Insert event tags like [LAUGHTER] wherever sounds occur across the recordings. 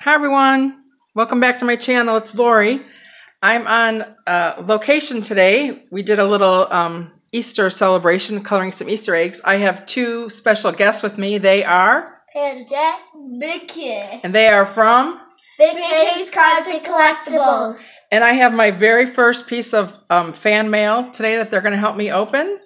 Hi everyone, welcome back to my channel. It's Laurie. I'm on uh, location today. We did a little um, Easter celebration, coloring some Easter eggs. I have two special guests with me. They are, And Jack, Big Kid. and they are from, Big K's Cards and Collectibles. and I have my very first piece of um, fan mail today that they're going to help me open.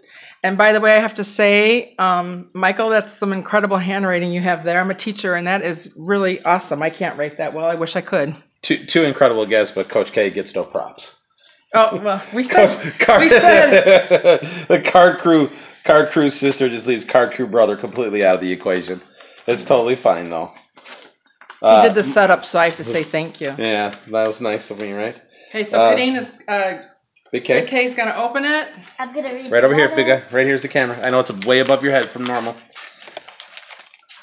And by the way, I have to say, um, Michael, that's some incredible handwriting you have there. I'm a teacher, and that is really awesome. I can't write that well. I wish I could. Two, two incredible guests, but Coach K gets no props. Oh well, we [LAUGHS] said Coach, card, we said [LAUGHS] the card crew, card crew sister just leaves card crew brother completely out of the equation. It's totally fine though. he Uh, did the setup, so I have to say thank you. Yeah, that was nice of me, right? Okay, so Uh, Kadeen is uh, Big K, Big K's gonna open it. I'm gonna read right over here, the big guy. Right here's the camera. I know it's way above your head from normal.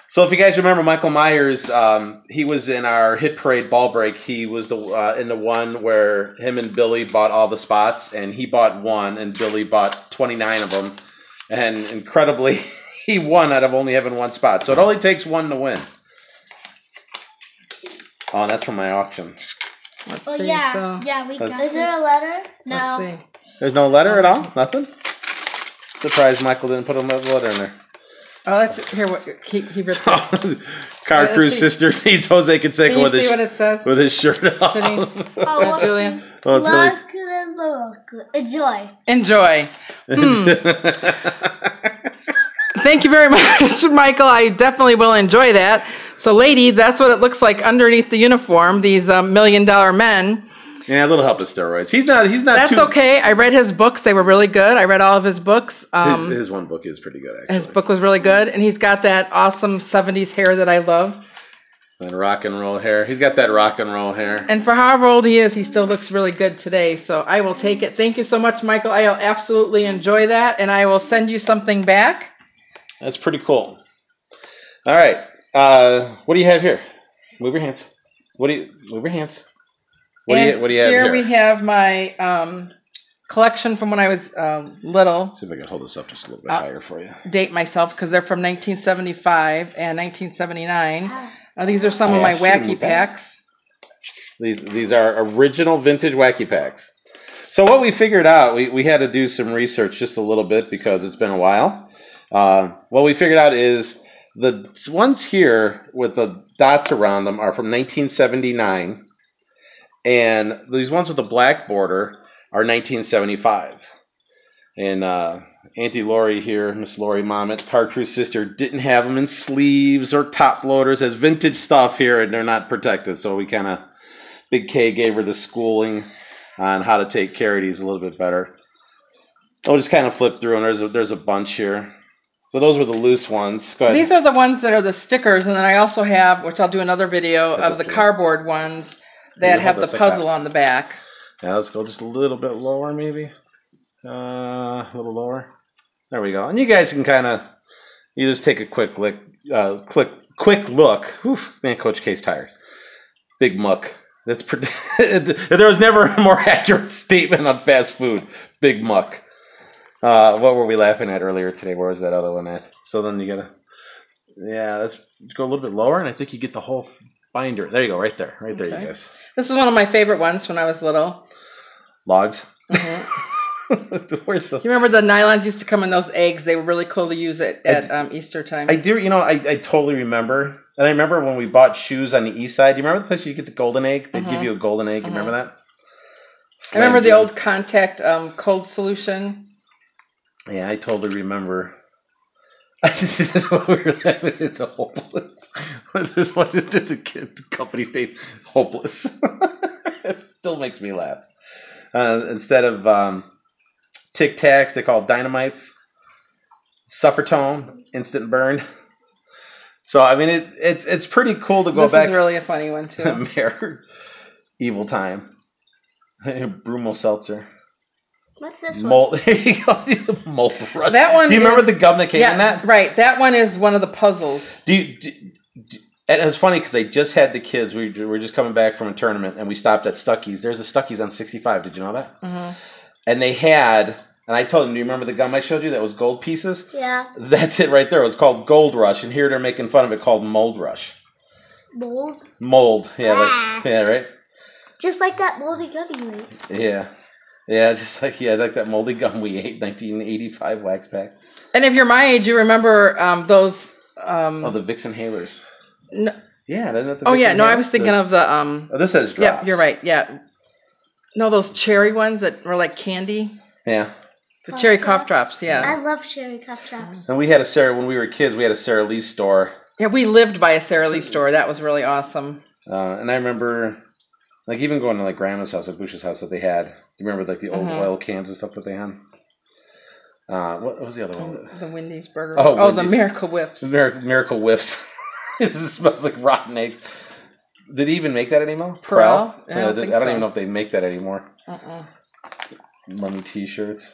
So if you guys remember Michael Myers, um, he was in our hit parade ball break. He was the uh, in the one where him and Billy bought all the spots, and he bought one, and Billy bought twenty nine of them, and incredibly, [LAUGHS] he won out of only having one spot. So it only takes one to win. Oh, that's from my auction. Let's Oh see. yeah, so yeah, we got. Is there a letter? No. let's see. There's no letter at all. Nothing. Surprised Michael didn't put a letter in there. Oh, let's here. What he, he ripped. it. [LAUGHS] Card Let's Crew see. sister [LAUGHS] needs Jose Canseco Can you with see his what it says? with his shirt off. Janine? [LAUGHS] Oh, Uh, what's Julian, Oh, it's Love. Enjoy. enjoy. really- Thank you very [LAUGHS] much, Michael. I definitely will enjoy that. So, ladies, that's what it looks like underneath the uniform. These um, million dollar men. yeah, a little help with steroids. He's not. He's not. That's too, okay. I read his books; they were really good. I read all of his books. Um, his, his one book is pretty good, actually. his book was really good, and he's got that awesome '70s hair that I love. That rock and roll hair. He's got that rock and roll hair. And for however old he is, he still looks really good today. So I will take it. Thank you so much, Michael. I'll absolutely enjoy that, and I will send you something back. That's pretty cool. All right. Uh, what do you have here? Move your hands. What do you move your hands? What do you What do you have here here? we have my um, collection from when I was um, little. See if I can hold this up just a little bit Uh, higher for you. Date myself because they're from 1975 and 1979. Uh, these are some of my asked you to wacky packs. These these are original vintage wacky packs. So what we figured out, we, we had to do some research just a little bit because it's been a while. Uh, what we figured out is the ones here with the dots around them are from 1979, and these ones with the black border are 1975. And uh, Auntie Laurie here, Miss Laurie Mahmet, Crew sister, didn't have them in sleeves or top loaders as vintage stuff here, and they're not protected. So we kind of, Big K gave her the schooling on how to take care of these a little bit better. I'll just kind of flip through, and there's a, there's a bunch here. So those were the loose ones. These are the ones that are the stickers, and then I also have, which I'll do another video That's of the cardboard ones that hold have the puzzle on the back. Yeah, let's go just a little bit lower, maybe. Uh, a little lower. There we go. And you guys can kind of, you just take a quick look, uh, click, quick look. Whew, man, Coach K's tired. Big muck. That's pretty. [LAUGHS] there was never a more [LAUGHS] accurate statement on fast food. Big muck. Uh, what were we laughing at earlier today? Where was that other one at? So then you gotta, yeah, let's go a little bit lower, and I think you get the whole binder. There you go, right there, right there, Okay. you guys. This is one of my favorite ones when I was little. Logs. Mhm. [LAUGHS] Where's the? You remember the nylons used to come in those eggs? They were really cool to use at, at um, Easter time. I do, you know, I, I totally remember. And I remember when we bought shoes on the east side. Do you remember the place you get the golden egg? They would give you a golden egg. You remember that? I remember the old contact um, cold solution. Yeah, I totally remember. [LAUGHS] this is what we were laughing. It's hopeless. [LAUGHS] this one is just a kid, the company's name, hopeless. [LAUGHS] it still makes me laugh. Uh, instead of um, Tic Tacs, they call dynamites. Suffertone, instant burn. So I mean, it, it's it's pretty cool to go This back. is really a funny one too. Mayor, evil time. Brumo seltzer. What's this one? Mold. [LAUGHS] There you go. [LAUGHS] Mold rush. That one Do you remember the gum that came yeah, in that? right. That one is one of the puzzles. Do you? Do, do, and it was funny because I just had the kids. We were just coming back from a tournament, and we stopped at Stuckey's. There's a Stuckey's on 65. Did you know that? hmm And they had, and I told them, "Do you remember the gum I showed you that was gold pieces?" Yeah. That's it right there. It was called Gold Rush, and here they're making fun of it called Mold Rush. mold, Mold. Yeah, Ah. like, yeah, right. just like that moldy gummy you ate. Yeah, yeah, [LAUGHS] just like yeah, like that moldy gum we ate, 1985 wax pack. And if you're my age, you remember um, those. Um, Oh, the Vixen Halers. no, Yeah, isn't that the oh yeah, Vixen no, I was thinking The- of the. Um, Oh, this says drops. yeah, you're right. Yeah. No, those cherry ones that were like candy. Yeah, The Cough cherry drops? cough drops. Yeah. I love cherry cough drops. and we had a Sarah when we were kids. We had a Sara Lee store, Yeah, we lived by a Sara Lee store. That was really awesome. uh, and I remember, like even going to like Grandma's house, like Bush's house, that they had. You remember like the old Mhm. oil cans and stuff that they had. Uh, what, what was the other one? The Wendy's burger. Oh, Oh, the Miracle Whips. Mir- Miracle Whips. [LAUGHS] it smells like rotten eggs. Did he even make that anymore? Perel? I Yeah, don't th- I don't so. even know if they make that anymore. Uh-uh. Mummy T-shirts.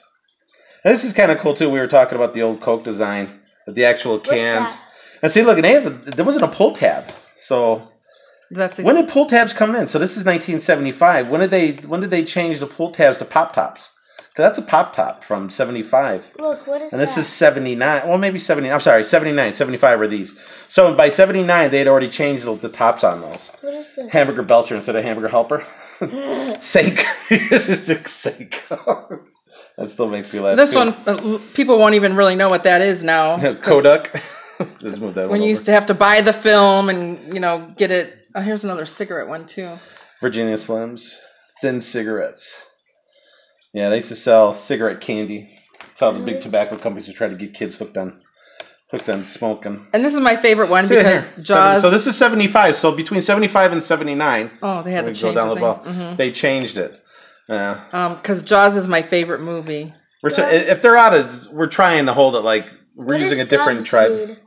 And this is kind of cool too. We were talking about the old Coke design, with the actual cans. that? And see, look, and they have a, there wasn't a pull tab. So That's when did pull tabs come in? So this is 1975. When did they when did they change the pull tabs to pop tops? That's a pop top from 75. Look, what is And this that? is 79. Well, maybe 70. I'm sorry, 79. 75 are these. So by 79, they had already changed the, the tops on those. What is this? Hamburger Belcher instead of Hamburger Helper. [LAUGHS] Sink. [LAUGHS] it's just a sink. that still makes me laugh. This too. one, uh, people won't even really know what that is now. [LAUGHS] Kodak. Let's move that When one you over. used to have to buy the film and you know get it. Oh, here's another cigarette one too. Virginia Slims. Thin cigarettes. Yeah, they used to sell cigarette candy. That's how the big tobacco companies would try to get kids hooked on hooked on smoking. And this is my favorite one [LAUGHS] See because here. Jaws. So this is 75. So between 75 and 79, oh, they had to go change down the ball. Mhm. They changed it. Yeah. Um, because Jaws is my favorite movie. We're try- if they're out of, we're trying to hold it like we're What using a different tribe. seed?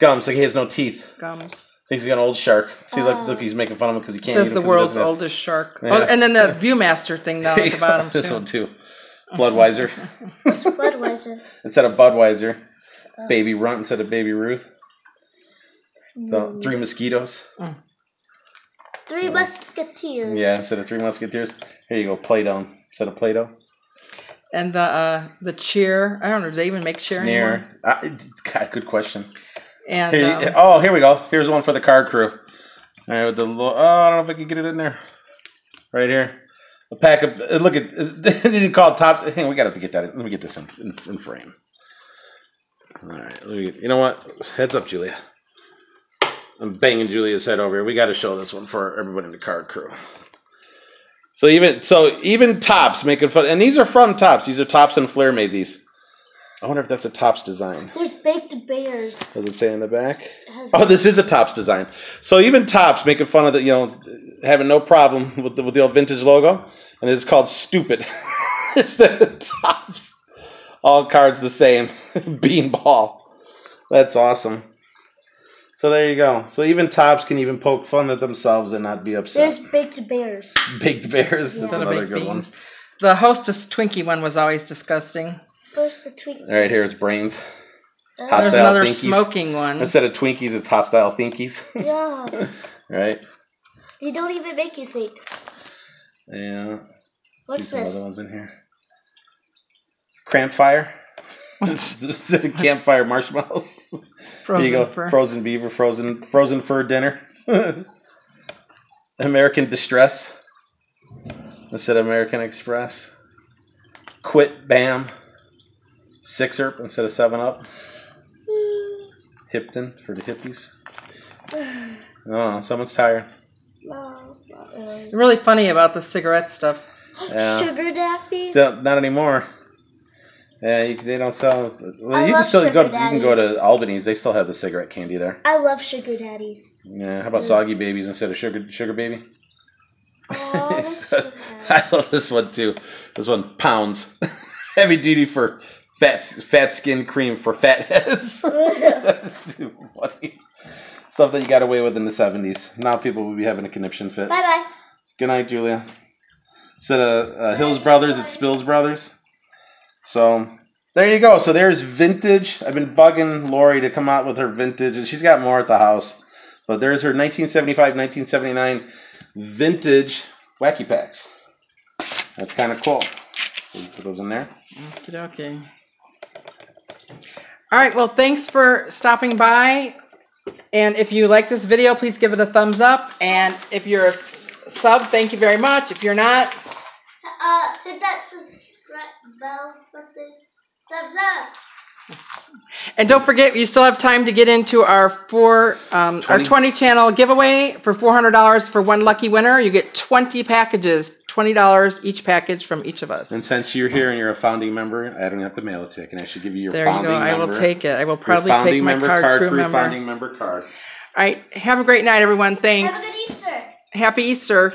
Gum, so he has no teeth. Gums. Thinks he's got an old shark. See, look, Oh. look, he's making fun of him because he can't. says eat the him 'cause he world's doesn't have- oldest shark. Yeah. Oh, and then the ViewMaster thing down at the [LAUGHS] bottom this too. one too. Budweiser It's Budweiser. [LAUGHS] instead of Budweiser. Baby Runt instead of Baby Ruth. So three mosquitoes. Three Musketeers. Yeah, instead of three musketeers. Here you go, Play-Doh instead of Play-Doh. And the uh, the cheer. I don't know. Do they even make cheer anymore? Uh, God, good question. And Here, um, oh, here we go. Here's one for the card crew. All right, with the oh, I don't know if I can get it in there. Right here, a pack of. uh, Look at [LAUGHS] they didn't call it top. Hang on, we got to get that. In. Let me get this in, in, in frame. All right, let me get, you know what? Heads up, Julia. I'm banging Julia's head over here. We got to show this one for everybody in the card crew. So even so, even Topps making fun, and these are from Topps. These are Topps and Flair made these. I wonder if that's a Topps design. There's baked bears. Does it say in the back? Oh, this is a Topps design. So even Topps making fun of the, you know, having no problem with the, with the old vintage logo, and it's called Stupid [LAUGHS] instead of Topps. All cards the same, [LAUGHS] beanball. That's awesome. So there you go. So even Topps can even poke fun at themselves and not be upset. There's baked bears. Baked Bears. Yeah. That's another baked good one. The Hostess Twinkie one was always disgusting. First the tweet. All right, here's Brains. Uh, Hostile There's another Thinkies. smoking one. Instead of Twinkies, it's Hostile Thinkies. yeah. [LAUGHS] right? They don't even make you think. Yeah. What's See some this? other ones in here. Crampfire. [LAUGHS] Instead of campfire marshmallows. [LAUGHS] Frozen Here you go. fur. Frozen beaver, frozen frozen fur dinner. American Distress. Instead of American Express. Quit Bam. Sixer instead of Seven Up. Mm. Hipton for the hippies. [SIGHS] Oh, someone's tired. No, not really. really funny about the cigarette stuff. [GASPS] Yeah. Sugar Daffy? Don't- anymore. Yeah, you, they don't sell. Well, I you can love still go. You can go to Albany's. They still have the cigarette candy there. I love Sugar Daddies. Yeah. How about mm. soggy babies instead of sugar sugar baby? Oh, [LAUGHS] that's too. I love this one too. This one pounds, [LAUGHS] heavy duty for fat fat skin cream for fat heads. [LAUGHS] Too funny. Stuff that you got away with in the seventies. Now people would be having a conniption fit. Bye bye. Good night, Julia. Instead of uh, Hills Brothers, it's Spills Brothers. So there you go. So there's vintage. I've been bugging Laurie to come out with her vintage, and she's got more at the house. But there's her 1975, 1979 vintage wacky packs. That's kind of cool. So you put those in there. Okay. All right. Well, thanks for stopping by. And if you like this video, please give it a thumbs up. And if you're a sub, thank you very much. If you're not, Uh, hit that subscribe bell something. Thumbs up. And don't forget, you still have time to get into our four, um, our 20. 20 channel giveaway for $400 for one lucky winner. You get 20 packages, $20 each package from each of us. And since you're here and you're a founding member, I don't have to mail it to you. I can actually give you your There you founding go. I will take it. I will probably take my member card, crew for member. founding member card. All right. Have a great night, everyone. Have a Thanks. good Easter. Happy Easter.